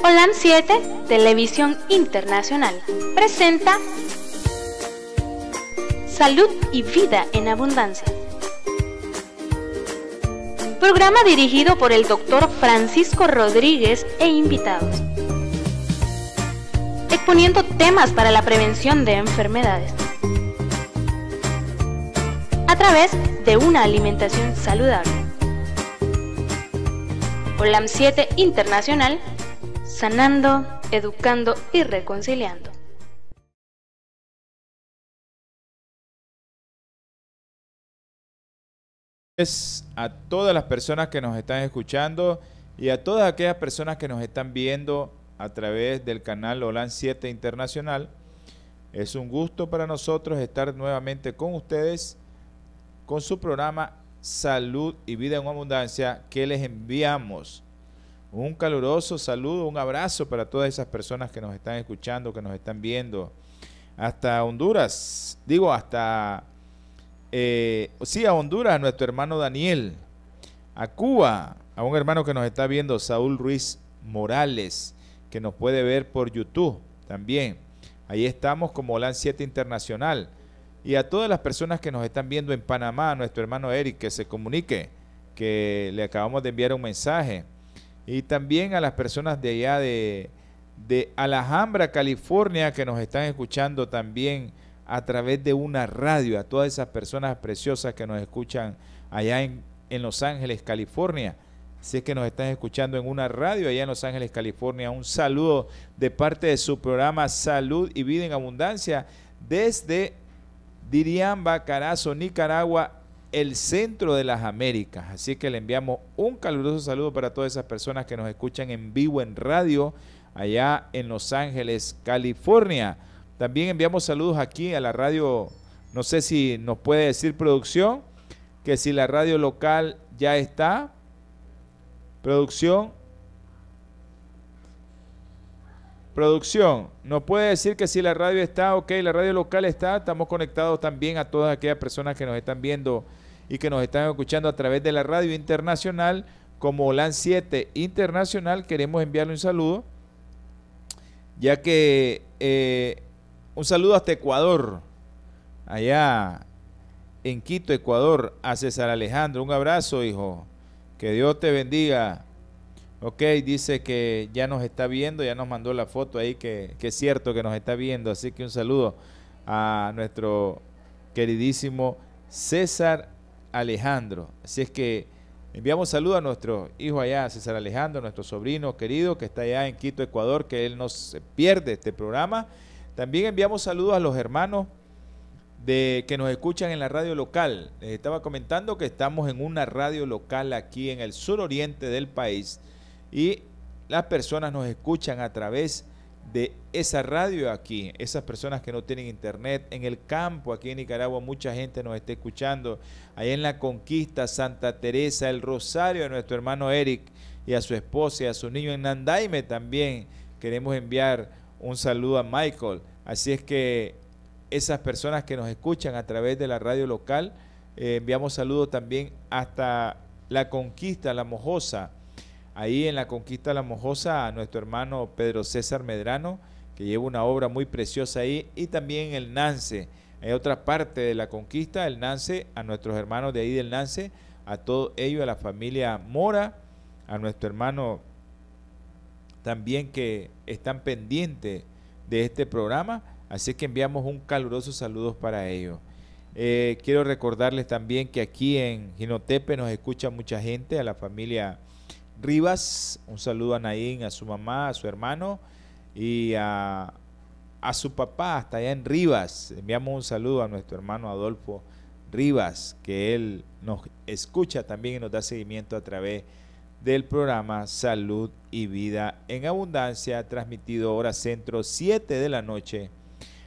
Holan 7, Televisión Internacional, presenta Salud y Vida en Abundancia. Programa dirigido por el doctor Francisco Rodríguez e invitados. Exponiendo temas para la prevención de enfermedades. A través de una alimentación saludable. Holam 7 Internacional sanando, educando y reconciliando. A todas las personas que nos están escuchando y a todas aquellas personas que nos están viendo a través del canal OLAN 7 Internacional, es un gusto para nosotros estar nuevamente con ustedes con su programa Salud y Vida en Abundancia que les enviamos un caluroso saludo, un abrazo para todas esas personas que nos están escuchando, que nos están viendo. Hasta Honduras, digo, hasta, eh, sí, a Honduras, a nuestro hermano Daniel. A Cuba, a un hermano que nos está viendo, Saúl Ruiz Morales, que nos puede ver por YouTube también. Ahí estamos como LAN 7 Internacional. Y a todas las personas que nos están viendo en Panamá, a nuestro hermano Eric, que se comunique, que le acabamos de enviar un mensaje y también a las personas de allá de, de Alhambra, California, que nos están escuchando también a través de una radio, a todas esas personas preciosas que nos escuchan allá en, en Los Ángeles, California. Si es que nos están escuchando en una radio allá en Los Ángeles, California, un saludo de parte de su programa Salud y Vida en Abundancia desde Diriamba, Carazo, Nicaragua, el centro de las Américas. Así que le enviamos un caluroso saludo para todas esas personas que nos escuchan en vivo en radio allá en Los Ángeles, California. También enviamos saludos aquí a la radio, no sé si nos puede decir producción, que si la radio local ya está. Producción. Producción, nos puede decir que si la radio está, ok, la radio local está, estamos conectados también a todas aquellas personas que nos están viendo y que nos están escuchando a través de la radio internacional como LAN 7 Internacional, queremos enviarle un saludo, ya que eh, un saludo hasta Ecuador, allá en Quito, Ecuador, a César Alejandro. Un abrazo, hijo. Que Dios te bendiga. Ok, dice que ya nos está viendo, ya nos mandó la foto ahí, que, que es cierto que nos está viendo. Así que un saludo a nuestro queridísimo César Alejandro. Así es que enviamos saludos a nuestro hijo allá, César Alejandro, nuestro sobrino querido que está allá en Quito, Ecuador, que él no se pierde este programa. También enviamos saludos a los hermanos de que nos escuchan en la radio local. Les estaba comentando que estamos en una radio local aquí en el suroriente del país y las personas nos escuchan a través de esa radio aquí, esas personas que no tienen internet, en el campo, aquí en Nicaragua mucha gente nos está escuchando, ahí en la Conquista, Santa Teresa, el Rosario de nuestro hermano Eric y a su esposa y a su niño en Nandaime también queremos enviar un saludo a Michael. Así es que esas personas que nos escuchan a través de la radio local, eh, enviamos saludos también hasta la Conquista, la Mojosa, ahí en la Conquista de la Mojosa a nuestro hermano Pedro César Medrano, que lleva una obra muy preciosa ahí, y también el Nance. Hay otra parte de la Conquista, el Nance, a nuestros hermanos de ahí del Nance, a todo ello, a la familia Mora, a nuestro hermano también que están pendientes de este programa, así que enviamos un caluroso saludo para ellos. Eh, quiero recordarles también que aquí en Ginotepe nos escucha mucha gente, a la familia Rivas, un saludo a Naín, a su mamá, a su hermano y a, su papá hasta allá en Rivas. Enviamos un saludo a nuestro hermano Adolfo Rivas, que él nos escucha también y nos da seguimiento a través del programa Salud y Vida en Abundancia, transmitido hora centro 7 de la noche.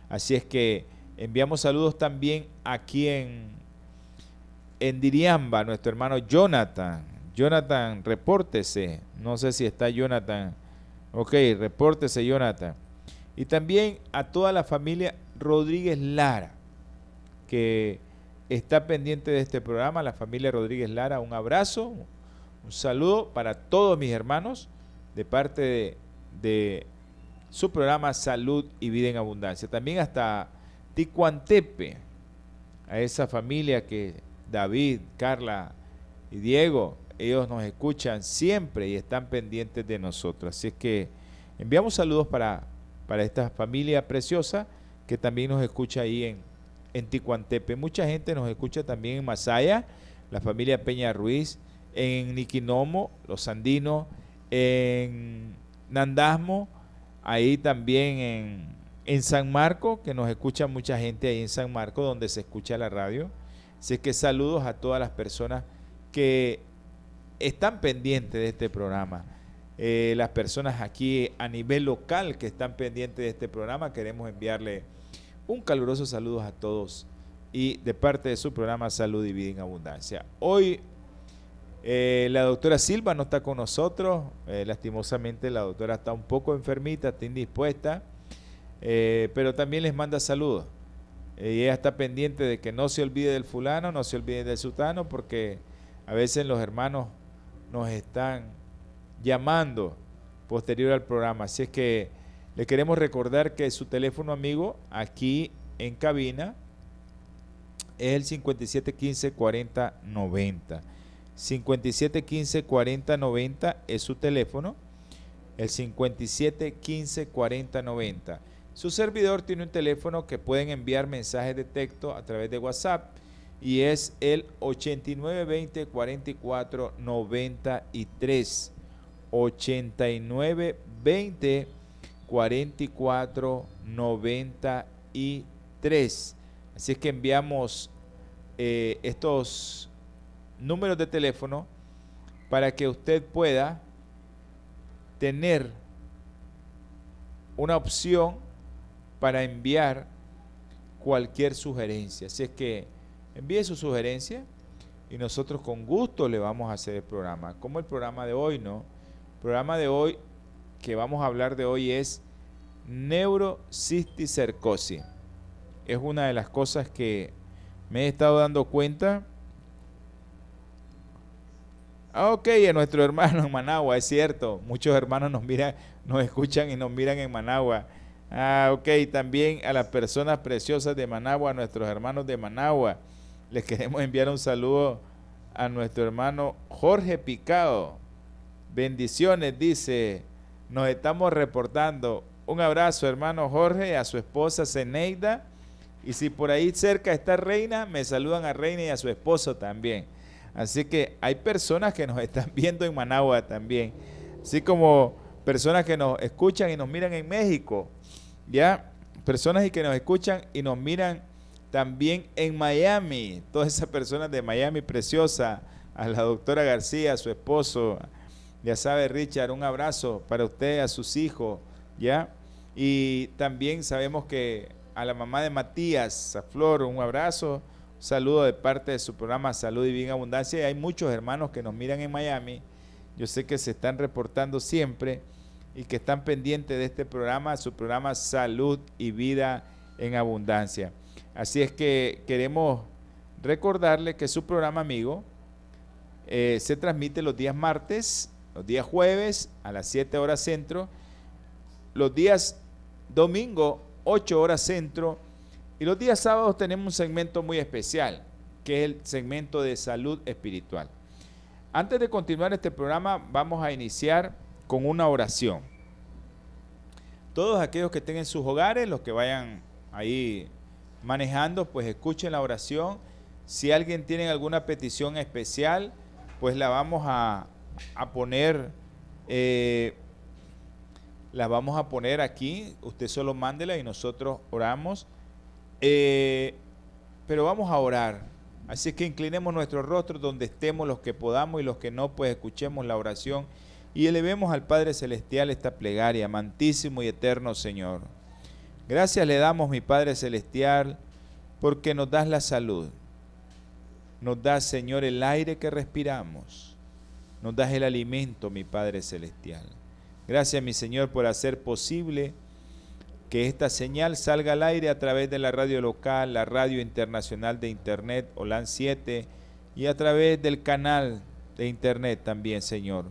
Así es que enviamos saludos también aquí en, en Diriamba, nuestro hermano Jonathan, Jonathan, repórtese. No sé si está Jonathan. Ok, repórtese Jonathan. Y también a toda la familia Rodríguez Lara, que está pendiente de este programa, la familia Rodríguez Lara, un abrazo, un saludo para todos mis hermanos de parte de su programa Salud y Vida en Abundancia. También hasta Ticuantepe, a esa familia que David, Carla y Diego, ellos nos escuchan siempre y están pendientes de nosotros. Así es que enviamos saludos para, para esta familia preciosa que también nos escucha ahí en, en Ticuantepe. Mucha gente nos escucha también en Masaya, la familia Peña Ruiz, en Niquinomo, los andinos, en Nandasmo, ahí también en, en San Marco, que nos escucha mucha gente ahí en San Marco, donde se escucha la radio. Así que saludos a todas las personas que están pendientes de este programa. Eh, las personas aquí a nivel local que están pendientes de este programa, queremos enviarle un caluroso saludo a todos y de parte de su programa Salud y Vida en Abundancia. Hoy eh, la doctora Silva no está con nosotros, eh, lastimosamente la doctora está un poco enfermita, está indispuesta, pero también les manda saludos. y ella está pendiente de que no se olvide del fulano, no se olvide del sutano, porque a veces los hermanos nos están llamando posterior al programa. Así es que le queremos recordar que su teléfono amigo aquí en cabina es el 5715 40 90. 5715 40 90 es su teléfono. El 5715 40 90. Su servidor tiene un teléfono que pueden enviar mensajes de texto a través de WhatsApp y es el 8920 44 93 8920 44 93 así es que enviamos eh, estos números de teléfono para que usted pueda tener una opción para enviar cualquier sugerencia. Así es que Envíe su sugerencia y nosotros con gusto le vamos a hacer el programa. Como el programa de hoy, ¿no? El programa de hoy que vamos a hablar de hoy es neurocisticercosis. Es una de las cosas que me he estado dando cuenta. Ah, ok, a nuestro hermano en Managua, es cierto. Muchos hermanos nos miran, nos escuchan y nos miran en Managua. Ah, ok, también a las personas preciosas de Managua, a nuestros hermanos de Managua les queremos enviar un saludo a nuestro hermano Jorge Picado. Bendiciones, dice. Nos estamos reportando. Un abrazo, hermano Jorge, a su esposa Zeneida. Y si por ahí cerca está Reina, me saludan a Reina y a su esposo también. Así que hay personas que nos están viendo en Managua también. Así como personas que nos escuchan y nos miran en México. Ya, personas y que nos escuchan y nos miran también en Miami, todas esas personas de Miami preciosa, a la doctora García, a su esposo, ya sabe Richard, un abrazo para usted, a sus hijos, ¿ya? Y también sabemos que a la mamá de Matías, a Flor, un abrazo, un saludo de parte de su programa Salud y Bien Abundancia. Y hay muchos hermanos que nos miran en Miami, yo sé que se están reportando siempre y que están pendientes de este programa, su programa Salud y Vida en Abundancia. Así es que queremos recordarle que su programa amigo eh, se transmite los días martes, los días jueves a las 7 horas centro, los días domingo 8 horas centro y los días sábados tenemos un segmento muy especial que es el segmento de salud espiritual. Antes de continuar este programa vamos a iniciar con una oración. Todos aquellos que estén en sus hogares, los que vayan ahí manejando, pues escuchen la oración. Si alguien tiene alguna petición especial, pues la vamos a, poner, eh, la vamos a poner aquí. Usted solo mándela y nosotros oramos. Eh, pero vamos a orar. Así que inclinemos nuestro rostro donde estemos los que podamos y los que no, pues escuchemos la oración y elevemos al Padre Celestial esta plegaria, amantísimo y eterno Señor. Gracias le damos, mi Padre Celestial, porque nos das la salud. Nos das, Señor, el aire que respiramos. Nos das el alimento, mi Padre Celestial. Gracias, mi Señor, por hacer posible que esta señal salga al aire a través de la radio local, la radio internacional de Internet, OLAN 7, y a través del canal de Internet también, Señor.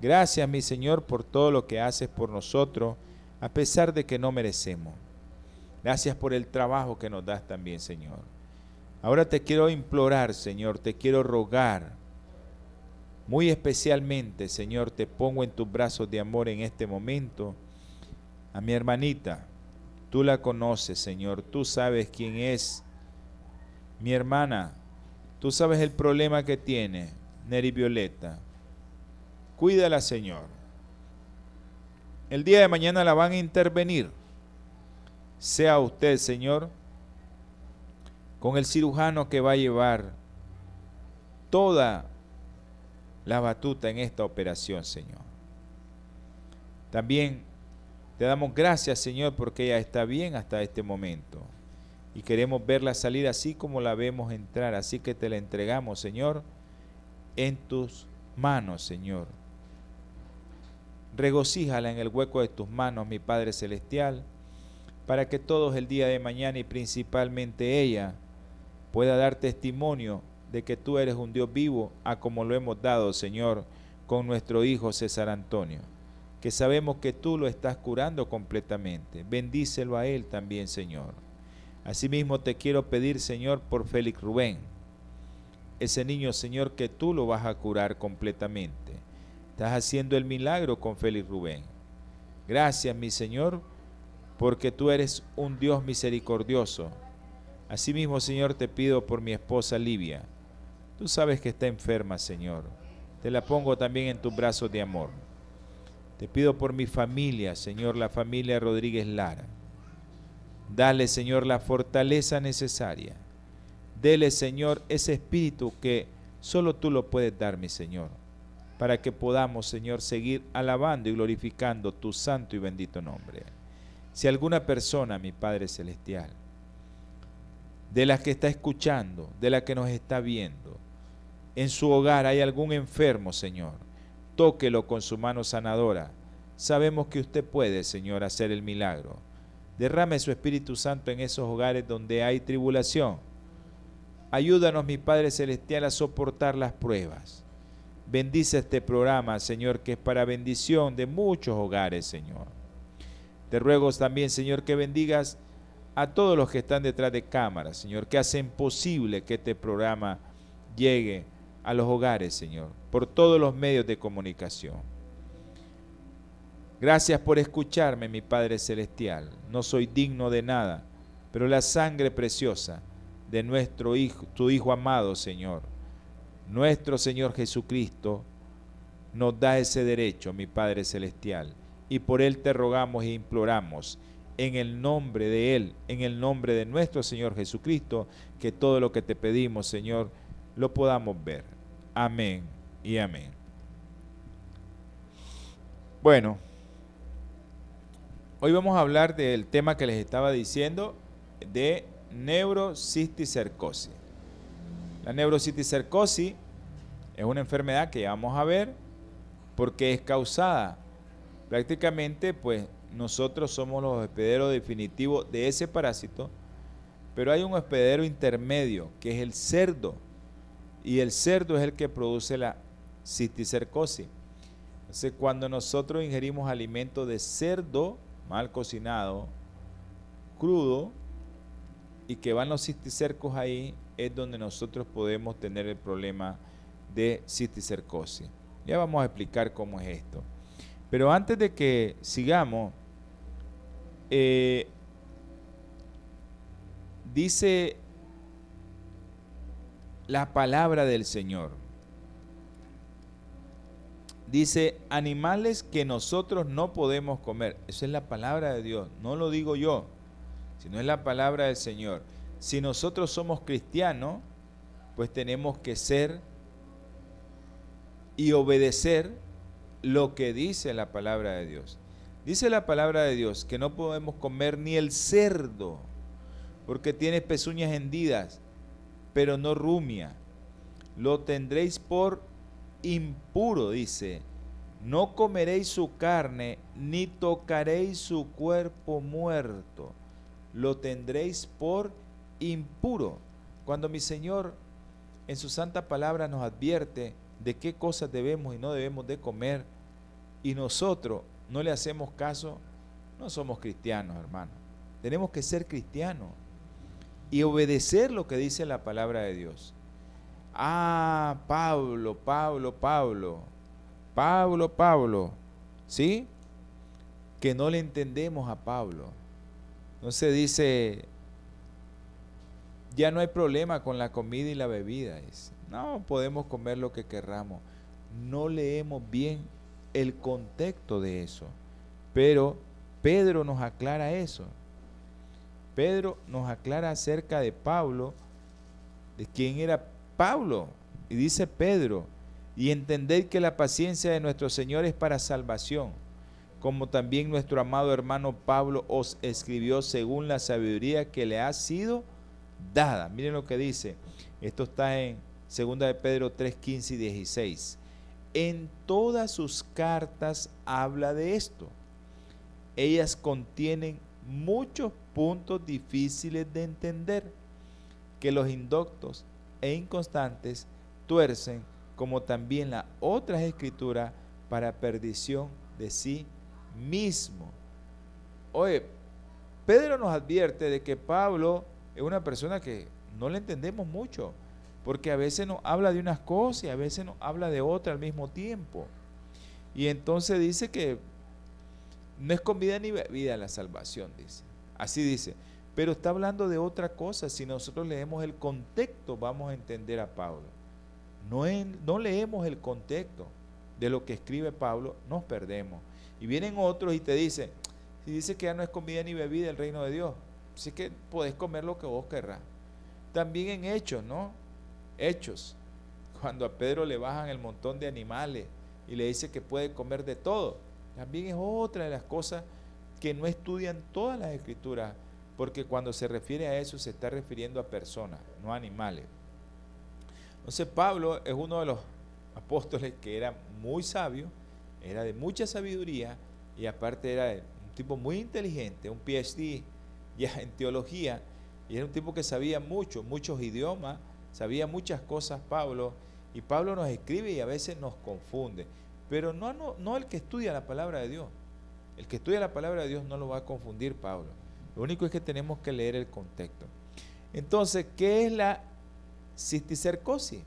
Gracias, mi Señor, por todo lo que haces por nosotros, a pesar de que no merecemos. Gracias por el trabajo que nos das también, Señor. Ahora te quiero implorar, Señor, te quiero rogar. Muy especialmente, Señor, te pongo en tus brazos de amor en este momento a mi hermanita. Tú la conoces, Señor. Tú sabes quién es mi hermana. Tú sabes el problema que tiene, Neri Violeta. Cuídala, Señor. El día de mañana la van a intervenir. Sea usted, Señor, con el cirujano que va a llevar toda la batuta en esta operación, Señor. También te damos gracias, Señor, porque ella está bien hasta este momento. Y queremos verla salir así como la vemos entrar. Así que te la entregamos, Señor, en tus manos, Señor. Regocíjala en el hueco de tus manos, mi Padre Celestial, para que todos el día de mañana y principalmente ella pueda dar testimonio de que tú eres un Dios vivo, a como lo hemos dado, Señor, con nuestro Hijo César Antonio, que sabemos que tú lo estás curando completamente. Bendícelo a él también, Señor. Asimismo te quiero pedir, Señor, por Félix Rubén, ese niño, Señor, que tú lo vas a curar completamente. Estás haciendo el milagro con Félix Rubén. Gracias, mi Señor, porque tú eres un Dios misericordioso Asimismo, Señor, te pido por mi esposa Livia. Tú sabes que está enferma, Señor. Te la pongo también en tus brazos de amor. Te pido por mi familia, Señor, la familia Rodríguez Lara. Dale, Señor, la fortaleza necesaria. Dele, Señor, ese espíritu que solo tú lo puedes dar, mi Señor, para que podamos, Señor, seguir alabando y glorificando tu santo y bendito nombre. Si alguna persona, mi Padre Celestial, de las que está escuchando, de la que nos está viendo. En su hogar hay algún enfermo, Señor. Tóquelo con su mano sanadora. Sabemos que usted puede, Señor, hacer el milagro. Derrame su Espíritu Santo en esos hogares donde hay tribulación. Ayúdanos, mi Padre Celestial, a soportar las pruebas. Bendice este programa, Señor, que es para bendición de muchos hogares, Señor. Te ruego también, Señor, que bendigas a todos los que están detrás de cámaras, Señor, que hacen posible que este programa llegue a los hogares, Señor, por todos los medios de comunicación. Gracias por escucharme, mi Padre Celestial. No soy digno de nada, pero la sangre preciosa de nuestro Hijo, tu Hijo amado, Señor, nuestro Señor Jesucristo, nos da ese derecho, mi Padre Celestial, y por Él te rogamos e imploramos en el nombre de Él, en el nombre de nuestro Señor Jesucristo, que todo lo que te pedimos, Señor, lo podamos ver. Amén y amén. Bueno, hoy vamos a hablar del tema que les estaba diciendo de neurocisticercosis. La neurocisticercosis es una enfermedad que vamos a ver porque es causada prácticamente pues nosotros somos los hospederos definitivos de ese parásito, pero hay un hospedero intermedio, que es el cerdo, y el cerdo es el que produce la cisticercosis. Entonces, cuando nosotros ingerimos alimento de cerdo mal cocinado, crudo, y que van los cisticercos ahí, es donde nosotros podemos tener el problema de cisticercosis. Ya vamos a explicar cómo es esto. Pero antes de que sigamos, eh, dice la palabra del Señor. Dice, animales que nosotros no podemos comer. Esa es la palabra de Dios. No lo digo yo, sino es la palabra del Señor. Si nosotros somos cristianos, pues tenemos que ser y obedecer lo que dice la palabra de Dios. Dice la palabra de Dios que no podemos comer ni el cerdo, porque tiene pezuñas hendidas, pero no rumia. Lo tendréis por impuro, dice. No comeréis su carne, ni tocaréis su cuerpo muerto. Lo tendréis por impuro. Cuando mi Señor en su santa palabra nos advierte de qué cosas debemos y no debemos de comer, y nosotros no le hacemos caso, no somos cristianos, hermano. Tenemos que ser cristianos y obedecer lo que dice la palabra de Dios. Ah, Pablo, Pablo, Pablo, Pablo, Pablo, ¿sí? Que no le entendemos a Pablo. No se dice, ya no hay problema con la comida y la bebida. No, podemos comer lo que querramos. No leemos bien el contexto de eso. Pero Pedro nos aclara eso. Pedro nos aclara acerca de Pablo, de quién era Pablo. Y dice Pedro, y entended que la paciencia de nuestro Señor es para salvación, como también nuestro amado hermano Pablo os escribió según la sabiduría que le ha sido dada. Miren lo que dice. Esto está en 2 de Pedro 3, 15 y 16. En todas sus cartas habla de esto. Ellas contienen muchos puntos difíciles de entender que los indoctos e inconstantes tuercen, como también las otras escrituras, para perdición de sí mismo. Oye, Pedro nos advierte de que Pablo es una persona que no le entendemos mucho, porque a veces nos habla de unas cosas y a veces nos habla de otras al mismo tiempo. Y entonces dice que no es comida ni bebida la salvación, dice. Así dice. Pero está hablando de otra cosa. Si nosotros leemos el contexto, vamos a entender a Pablo. No, no leemos el contexto de lo que escribe Pablo, nos perdemos. Y vienen otros y te dicen, si dice que ya no es comida ni bebida el reino de Dios, Así que podés comer lo que vos querrás. También en hechos, ¿no? Hechos. Cuando a Pedro le bajan el montón de animales y le dice que puede comer de todo. También es otra de las cosas que no estudian todas las escrituras, porque cuando se refiere a eso se está refiriendo a personas, no a animales. Entonces Pablo es uno de los apóstoles que era muy sabio, era de mucha sabiduría y aparte era un tipo muy inteligente, un PhD ya en teología, y era un tipo que sabía mucho, muchos idiomas, sabía muchas cosas Pablo, y Pablo nos escribe y a veces nos confunde, pero no, no, el que estudia la palabra de Dios, el que estudia la palabra de Dios no lo va a confundir Pablo, lo único es que tenemos que leer el contexto. Entonces, ¿qué es la cisticercosis?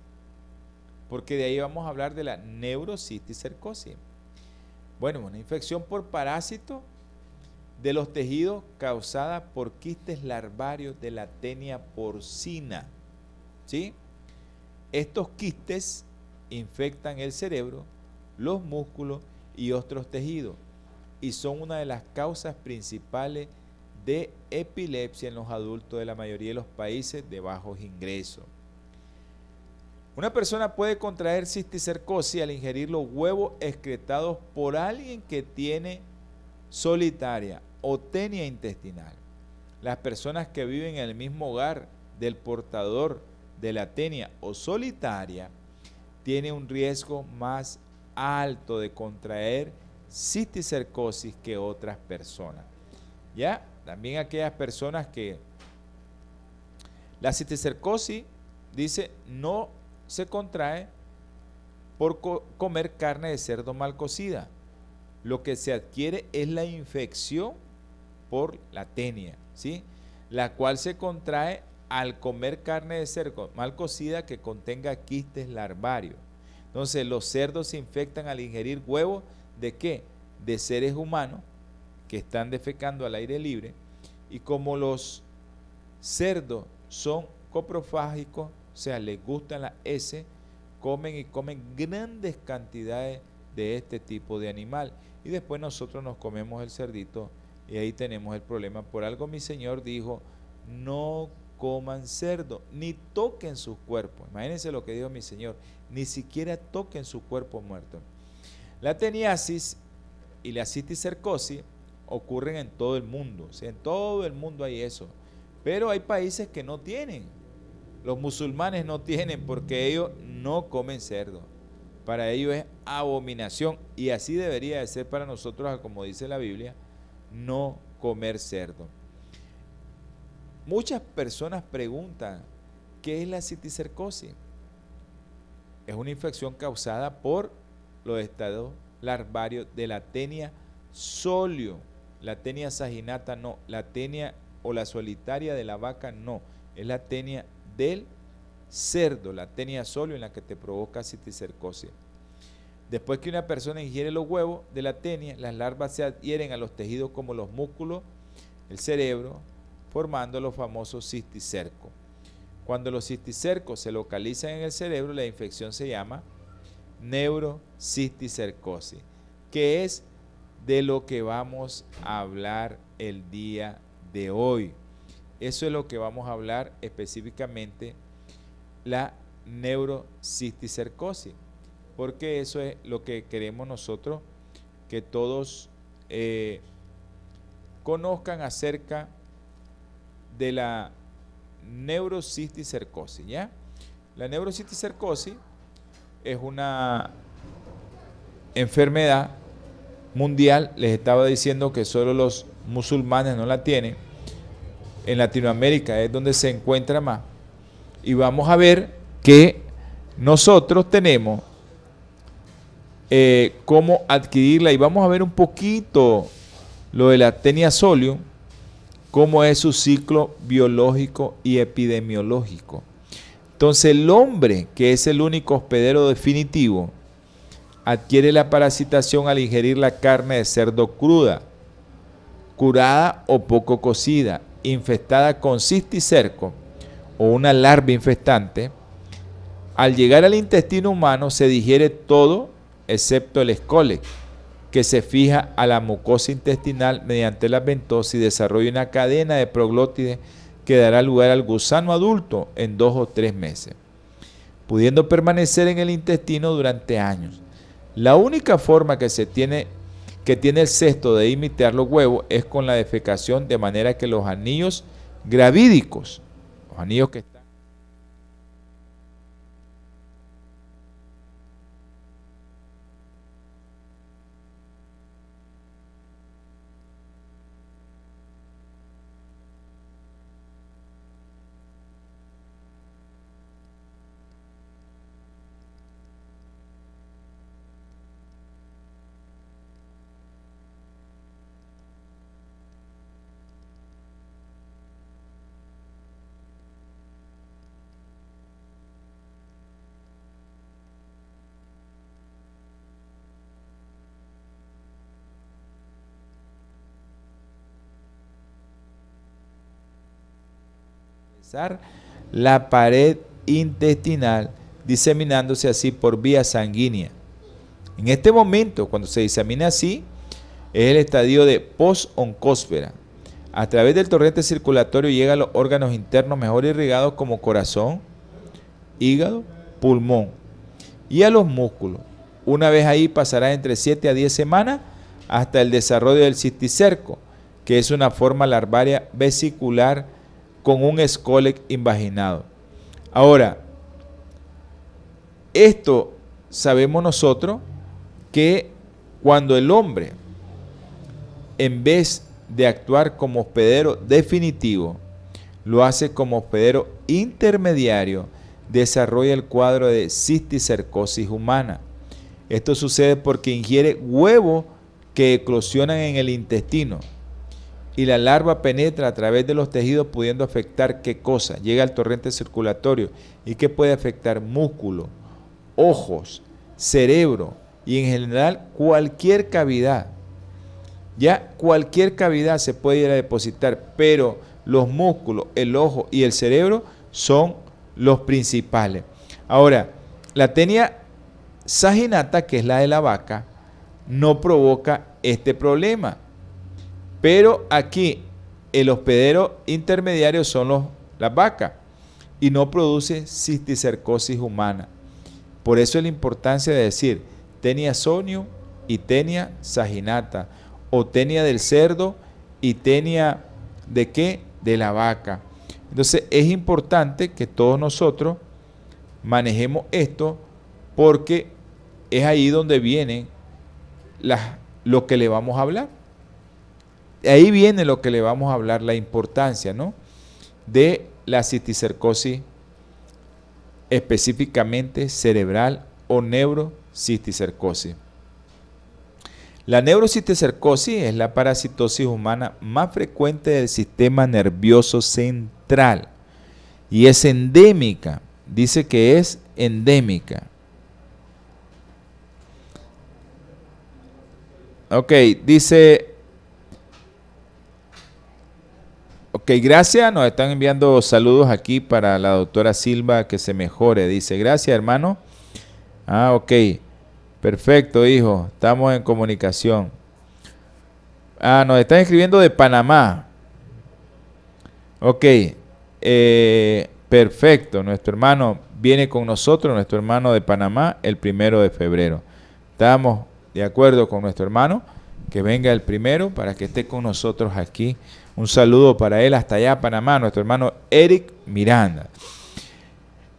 Porque de ahí vamos a hablar de la neurocisticercosis. Bueno, una infección por parásito de los tejidos causada por quistes larvarios de la tenia porcina. ¿Sí? Estos quistes infectan el cerebro, los músculos y otros tejidos y son una de las causas principales de epilepsia en los adultos de la mayoría de los países de bajos ingresos. Una persona puede contraer cisticercosis al ingerir los huevos excretados por alguien que tiene solitaria o tenia intestinal. Las personas que viven en el mismo hogar del portador de la tenia o solitaria tienen un riesgo más alto de contraer cisticercosis que otras personas. Ya, también aquellas personas que la cisticercosis dice no se contrae por comer carne de cerdo mal cocida lo que se adquiere es la infección por la tenia, ¿sí? la cual se contrae al comer carne de cerdo mal cocida que contenga quistes larvarios. Entonces los cerdos se infectan al ingerir huevos de qué? De seres humanos que están defecando al aire libre y como los cerdos son coprofágicos, o sea, les gustan las S, comen y comen grandes cantidades de este tipo de animal y después nosotros nos comemos el cerdito y ahí tenemos el problema. Por algo mi Señor dijo, no coman cerdo, ni toquen sus cuerpos. Imagínense lo que dijo mi Señor, ni siquiera toquen su cuerpo muerto. La teniasis y la cisticercosis ocurren en todo el mundo, o en todo el mundo hay eso. Pero hay países que no tienen. Los musulmanes no tienen porque ellos no comen cerdo para ellos es abominación y así debería de ser para nosotros, como dice la Biblia, no comer cerdo. Muchas personas preguntan, ¿qué es la citicercosis? Es una infección causada por los estados larvario de la tenia solio. La tenia saginata no, la tenia o la solitaria de la vaca no, es la tenia del cerdo, la tenia solio en la que te provoca citicercosis. Después que una persona ingiere los huevos de la tenia, las larvas se adhieren a los tejidos como los músculos, el cerebro, formando los famosos cisticercos. Cuando los cisticercos se localizan en el cerebro, la infección se llama neurocisticercosis, que es de lo que vamos a hablar el día de hoy. Eso es lo que vamos a hablar específicamente, la neurocisticercosis, porque eso es lo que queremos nosotros que todos eh, conozcan acerca de la neurocisticercosis, ¿ya? La neurocisticercosis es una enfermedad mundial, les estaba diciendo que solo los musulmanes no la tienen, en Latinoamérica es donde se encuentra más, y vamos a ver que nosotros tenemos eh, cómo adquirirla. Y vamos a ver un poquito lo de la tenia solium, cómo es su ciclo biológico y epidemiológico. Entonces el hombre, que es el único hospedero definitivo, adquiere la parasitación al ingerir la carne de cerdo cruda, curada o poco cocida, infestada con cisticerco o una larva infestante. Al llegar al intestino humano se digiere todo excepto el escole, que se fija a la mucosa intestinal mediante la ventosa y desarrolla una cadena de proglótides que dará lugar al gusano adulto en dos o tres meses, pudiendo permanecer en el intestino durante años. La única forma que se tiene que tiene el cesto de imitar los huevos es con la defecación de manera que los anillos gravídicos, los anillos que la pared intestinal, diseminándose así por vía sanguínea. En este momento, cuando se disemina así, es el estadio de posoncósfera. A través del torrente circulatorio llega a los órganos internos mejor irrigados como corazón, hígado, pulmón y a los músculos. Una vez ahí pasará entre 7 a 10 semanas hasta el desarrollo del cisticerco, que es una forma larvaria vesicular con un escólec invaginado. Ahora, esto sabemos nosotros que cuando el hombre, en vez de actuar como hospedero definitivo, lo hace como hospedero intermediario, desarrolla el cuadro de cisticercosis humana. Esto sucede porque ingiere huevos que eclosionan en el intestino y la larva penetra a través de los tejidos pudiendo afectar qué cosa, llega al torrente circulatorio y que puede afectar músculo, ojos, cerebro y en general cualquier cavidad. Ya cualquier cavidad se puede ir a depositar, pero los músculos, el ojo y el cerebro son los principales. Ahora, la tenia saginata, que es la de la vaca, no provoca este problema pero aquí el hospedero intermediario son las vacas y no produce cisticercosis humana. Por eso es la importancia de decir tenia sonio y tenia saginata, o tenia del cerdo y tenia de qué? De la vaca. Entonces es importante que todos nosotros manejemos esto porque es ahí donde viene lo que le vamos a hablar ahí viene lo que le vamos a hablar, la importancia ¿no? de la cisticercosis específicamente cerebral o neurocisticercosis. La neurocisticercosis es la parasitosis humana más frecuente del sistema nervioso central y es endémica. Dice que es endémica. Ok, dice... Ok, gracias. Nos están enviando saludos aquí para la doctora Silva que se mejore. Dice, gracias hermano. Ah, ok. Perfecto, hijo. Estamos en comunicación. Ah, nos están escribiendo de Panamá. Ok. Eh, perfecto. Nuestro hermano viene con nosotros, nuestro hermano de Panamá, el primero de febrero. Estamos de acuerdo con nuestro hermano que venga el primero para que esté con nosotros aquí. Un saludo para él hasta allá, Panamá, nuestro hermano Eric Miranda.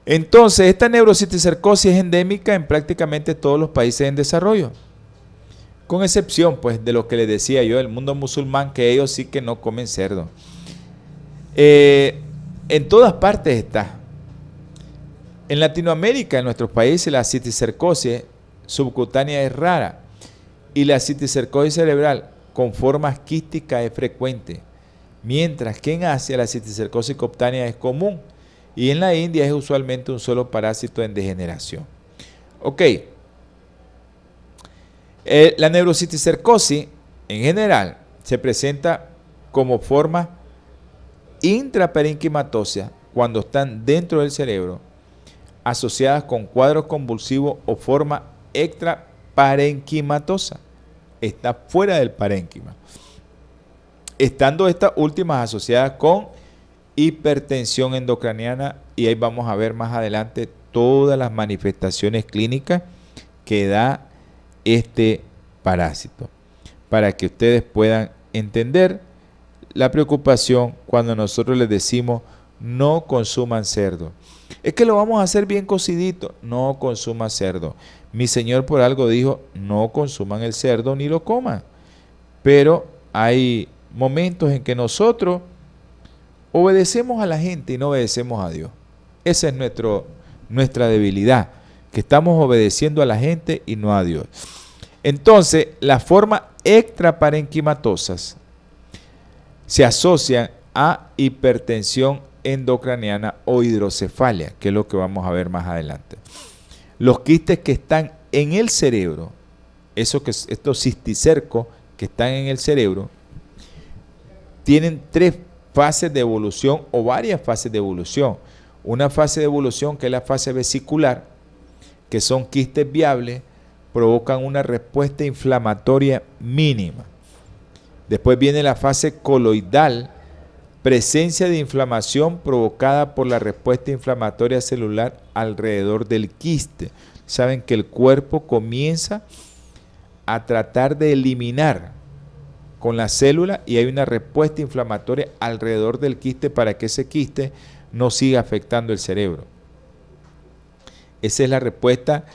Entonces, esta neurociticercosis es endémica en prácticamente todos los países en desarrollo, con excepción, pues, de lo que les decía yo, el mundo musulmán, que ellos sí que no comen cerdo. Eh, en todas partes está. En Latinoamérica, en nuestros países, la citicercosis subcutánea es rara y la citicercosis cerebral con formas quísticas es frecuente, mientras que en Asia la citicercosis coptánea es común y en la India es usualmente un solo parásito en degeneración. Ok. Eh, la neurociticercosis en general se presenta como forma intraparenquimatosa cuando están dentro del cerebro, asociadas con cuadros convulsivos o forma extraparenquimatosa. Está fuera del parénquima. Estando estas últimas asociadas con hipertensión endocraniana y ahí vamos a ver más adelante todas las manifestaciones clínicas que da este parásito para que ustedes puedan entender la preocupación cuando nosotros les decimos no consuman cerdo. Es que lo vamos a hacer bien cocidito, no consuman cerdo. Mi Señor por algo dijo, no consuman el cerdo ni lo coman. Pero hay momentos en que nosotros Obedecemos a la gente y no obedecemos a Dios. Esa es nuestra debilidad, que estamos obedeciendo a la gente y no a Dios. Entonces, las formas extraparenquimatosas se asocian a hipertensión endocraniana o hidrocefalia, que es lo que vamos a ver más adelante. Los quistes que están en el cerebro, eso que, estos cisticercos que están en el cerebro, tienen tres fases de evolución o varias fases de evolución. Una fase de evolución que es la fase vesicular, que son quistes viables, provocan una respuesta inflamatoria mínima. Después viene la fase coloidal, presencia de inflamación provocada por la respuesta inflamatoria celular alrededor del quiste. Saben que el cuerpo comienza a tratar de eliminar con la célula y hay una respuesta inflamatoria alrededor del quiste para que ese quiste no siga afectando el cerebro. Esa es la respuesta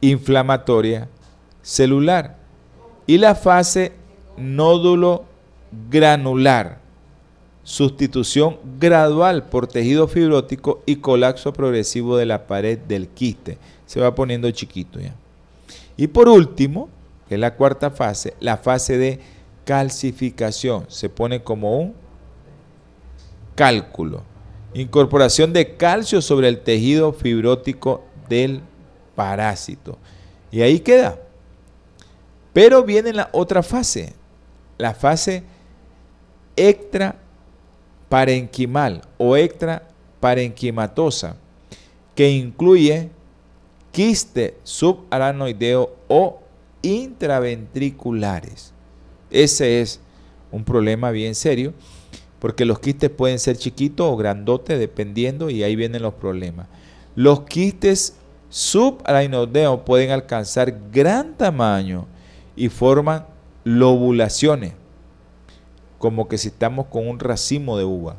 inflamatoria celular. Y la fase nódulo granular, sustitución gradual por tejido fibrótico y colapso progresivo de la pared del quiste. Se va poniendo chiquito ya. Y por último, que es la cuarta fase, la fase de calcificación. Se pone como un cálculo. Incorporación de calcio sobre el tejido fibrótico del parásito. Y ahí queda. Pero viene la otra fase, la fase extraparenquimal o extraparenquimatosa, que incluye quiste subaranoideo o intraventriculares. Ese es un problema bien serio, porque los quistes pueden ser chiquitos o grandotes, dependiendo, y ahí vienen los problemas. Los quistes subarachnoideo pueden alcanzar gran tamaño y forman lobulaciones, como que si estamos con un racimo de uva.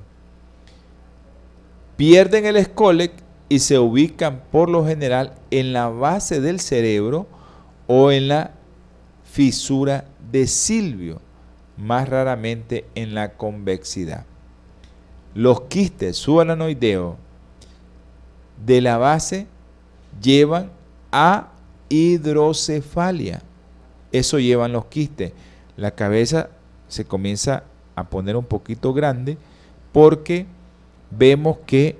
Pierden el escólec y se ubican por lo general en la base del cerebro o en la fisura de Silvio, más raramente en la convexidad. Los quistes subalanoideos de la base llevan a hidrocefalia eso llevan los quistes. La cabeza se comienza a poner un poquito grande porque vemos que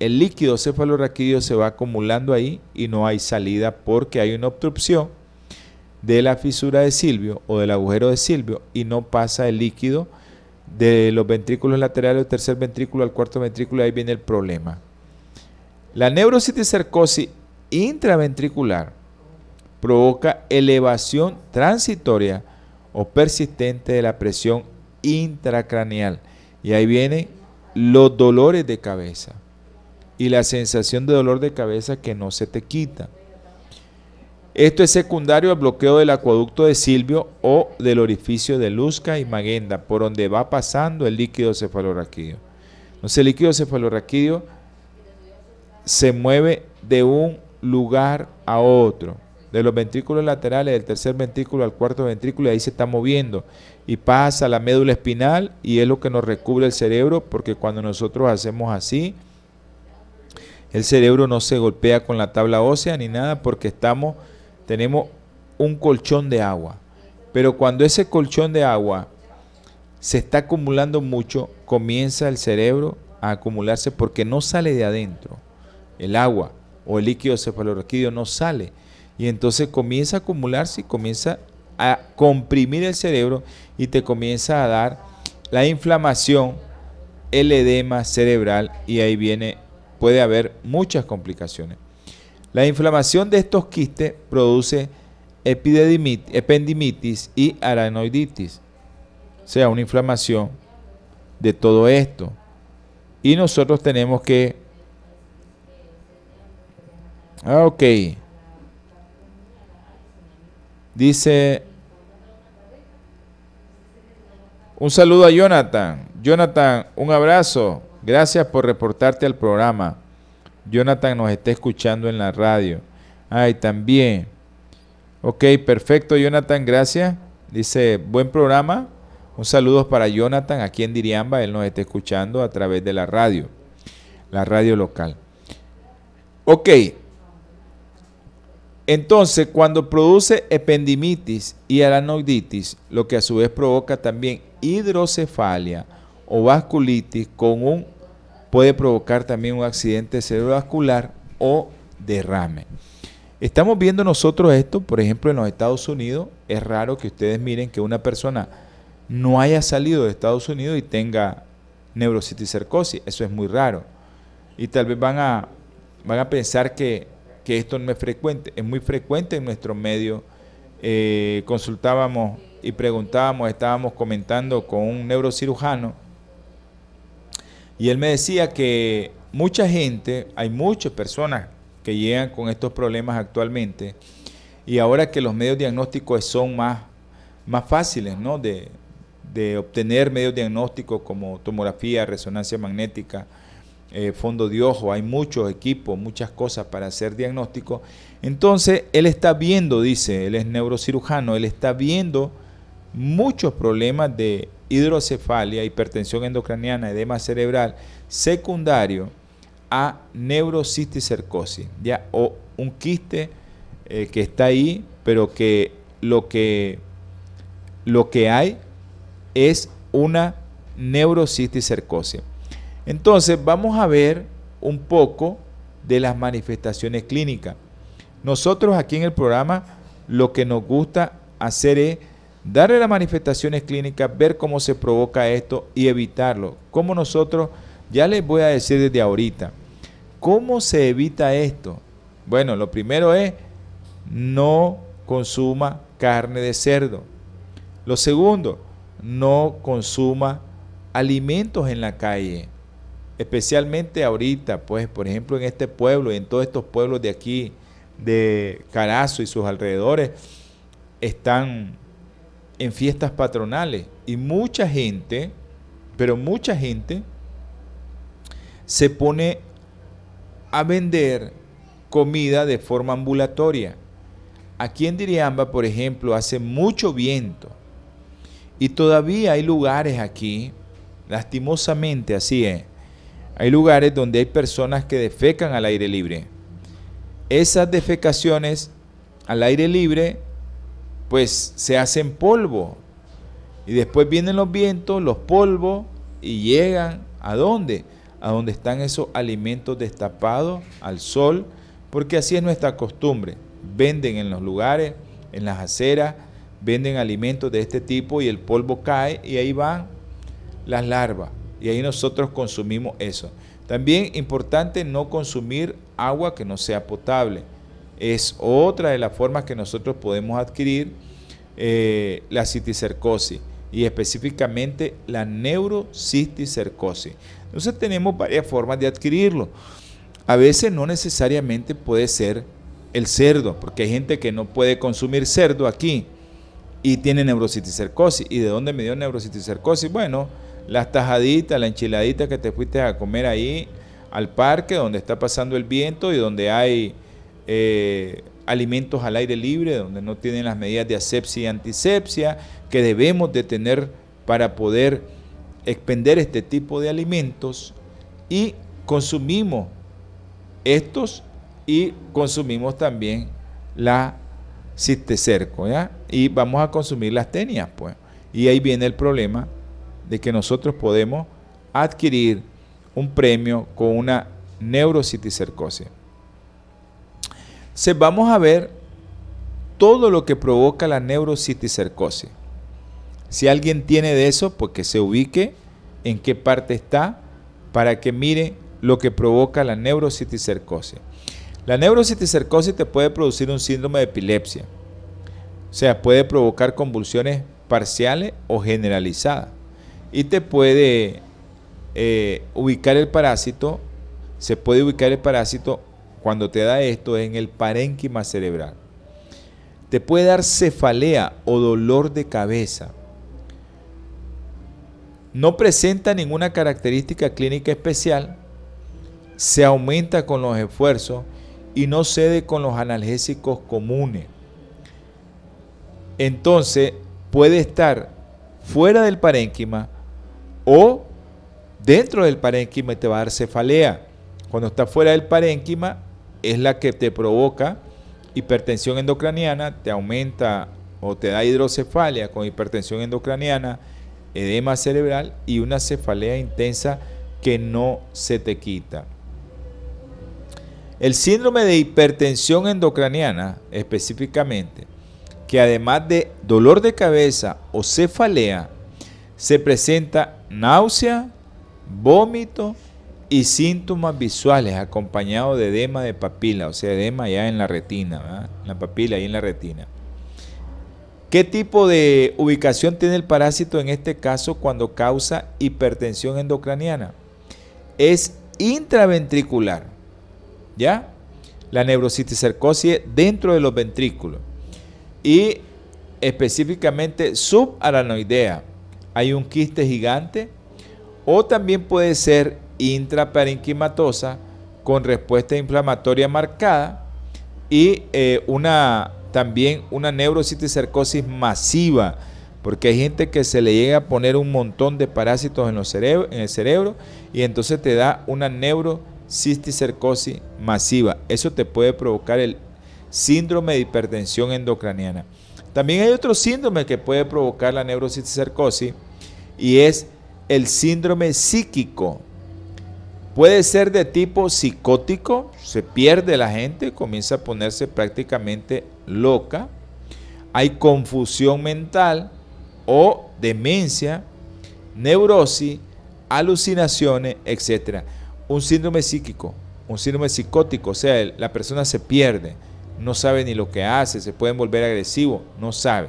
el líquido cefalorraquídeo se va acumulando ahí y no hay salida porque hay una obstrucción de la fisura de Silvio o del agujero de Silvio y no pasa el líquido de los ventrículos laterales del tercer ventrículo al cuarto ventrículo, ahí viene el problema. La neurociticercosis intraventricular provoca elevación transitoria o persistente de la presión intracraneal y ahí vienen los dolores de cabeza y la sensación de dolor de cabeza que no se te quita. Esto es secundario al bloqueo del acueducto de Silvio o del orificio de Luzca y Magenda, por donde va pasando el líquido cefalorraquídeo. Entonces el líquido cefalorraquídeo se mueve de un lugar a otro, de los ventrículos laterales del tercer ventrículo al cuarto ventrículo, y ahí se está moviendo y pasa a la médula espinal y es lo que nos recubre el cerebro, porque cuando nosotros hacemos así, el cerebro no se golpea con la tabla ósea ni nada porque estamos tenemos un colchón de agua. Pero cuando ese colchón de agua se está acumulando mucho, comienza el cerebro a acumularse porque no sale de adentro. El agua o el líquido cefalorraquídeo no sale. Y entonces comienza a acumularse y comienza a comprimir el cerebro y te comienza a dar la inflamación, el edema cerebral y ahí viene, puede haber muchas complicaciones. La inflamación de estos quistes produce ependimitis y aranoiditis, o sea, una inflamación de todo esto. Y nosotros tenemos que... Ah, ok. Dice... Un saludo a Jonathan. Jonathan, un abrazo. Gracias por reportarte al programa. Jonathan nos está escuchando en la radio. Ay, también. Ok, perfecto, Jonathan, gracias. Dice, buen programa. Un saludo para Jonathan aquí en Diriamba. Él nos está escuchando a través de la radio, la radio local. Ok. Entonces, cuando produce ependimitis y aranoiditis, lo que a su vez provoca también hidrocefalia o vasculitis con un puede provocar también un accidente cerebrovascular o derrame. Estamos viendo nosotros esto, por ejemplo, en los Estados Unidos. Es raro que ustedes miren que una persona no haya salido de Estados Unidos y tenga neurociticercosis. Eso es muy raro. Y tal vez van a, van a pensar que, esto no es frecuente. Es muy frecuente en nuestro medio. Eh, consultábamos y preguntábamos, estábamos comentando con un neurocirujano y él me decía que mucha gente, hay muchas personas que llegan con estos problemas actualmente, y ahora que los medios diagnósticos son más, más fáciles ¿no? de, obtener medios diagnósticos como tomografía, resonancia magnética, eh, fondo de ojo, hay muchos equipos, muchas cosas para hacer diagnóstico. Entonces, él está viendo, dice, él es neurocirujano, él está viendo muchos problemas de hidrocefalia, hipertensión endocraniana, edema cerebral, secundario a neurocisticercosis, ya o un quiste eh, que está ahí, pero que lo que lo que hay es una neurocisticercosis. Entonces, vamos a ver un poco de las manifestaciones clínicas. Nosotros aquí en el programa lo que nos gusta hacer es darle las manifestaciones clínicas, ver cómo se provoca esto y evitarlo. Como nosotros, ya les voy a decir desde ahorita, ¿cómo se evita esto? Bueno, lo primero es no consuma carne de cerdo. Lo segundo, no consuma alimentos en la calle, especialmente ahorita, pues por ejemplo en este pueblo y en todos estos pueblos de aquí, de Carazo y sus alrededores, están en fiestas patronales y mucha gente, pero mucha gente se pone a vender comida de forma ambulatoria. Aquí en Diriamba, por ejemplo, hace mucho viento y todavía hay lugares aquí, lastimosamente así es, hay lugares donde hay personas que defecan al aire libre. Esas defecaciones al aire libre pues se hacen polvo. Y después vienen los vientos, los polvos, y llegan a dónde? A donde están esos alimentos destapados al sol, porque así es nuestra costumbre. Venden en los lugares, en las aceras, venden alimentos de este tipo y el polvo cae y ahí van las larvas. Y ahí nosotros consumimos eso. También importante no consumir agua que no sea potable. Es otra de las formas que nosotros podemos adquirir eh, la citicercosis y específicamente la neurocisticercosis. Entonces tenemos varias formas de adquirirlo. A veces no necesariamente puede ser el cerdo, porque hay gente que no puede consumir cerdo aquí y tiene neurociticercosis. ¿Y de dónde me dio neurociticercosis? Bueno, las tajaditas, la enchiladita que te fuiste a comer ahí al parque, donde está pasando el viento y donde hay eh, alimentos al aire libre, donde no tienen las medidas de asepsia y antisepsia que debemos de tener para poder expender este tipo de alimentos y consumimos estos y consumimos también la cistecerco. Y vamos a consumir las tenias, pues. Y ahí viene el problema de que nosotros podemos adquirir un premio con una neurociticercosis. Se vamos a ver todo lo que provoca la neurociticercosis. Si alguien tiene de eso, pues que se ubique en qué parte está para que mire lo que provoca la neurociticercosis. La neurociticercosis te puede producir un síndrome de epilepsia. O sea, puede provocar convulsiones parciales o generalizadas. Y te puede eh, ubicar el parásito, se puede ubicar el parásito cuando te da esto en el parénquima cerebral. Te puede dar cefalea o dolor de cabeza. No presenta ninguna característica clínica especial, se aumenta con los esfuerzos y no cede con los analgésicos comunes. Entonces puede estar fuera del parénquima o dentro del parénquima y te va a dar cefalea. Cuando está fuera del parénquima es la que te provoca hipertensión endocraniana, te aumenta o te da hidrocefalia con hipertensión endocraniana, edema cerebral y una cefalea intensa que no se te quita. El síndrome de hipertensión endocraniana específicamente, que además de dolor de cabeza o cefalea, se presenta náusea, vómito, y síntomas visuales acompañados de edema de papila, o sea, edema ya en la retina, en la papila y en la retina. ¿Qué tipo de ubicación tiene el parásito en este caso cuando causa hipertensión endocraniana? Es intraventricular, ¿ya? La neurociticercosis dentro de los ventrículos y específicamente subaranoidea. Hay un quiste gigante o también puede ser intraparenquimatosa con respuesta inflamatoria marcada y eh, una, también una neurociticercosis masiva, porque hay gente que se le llega a poner un montón de parásitos en, el cerebro y entonces te da una neurocisticercosis masiva. Eso te puede provocar el síndrome de hipertensión endocraniana. También hay otro síndrome que puede provocar la neurocisticercosis y es el síndrome psíquico. Puede ser de tipo psicótico, se pierde la gente, comienza a ponerse prácticamente loca. Hay confusión mental o demencia, neurosis, alucinaciones, etc. Un síndrome psíquico, un síndrome psicótico, o sea, la persona se pierde, no sabe ni lo que hace, se puede volver agresivo, no sabe.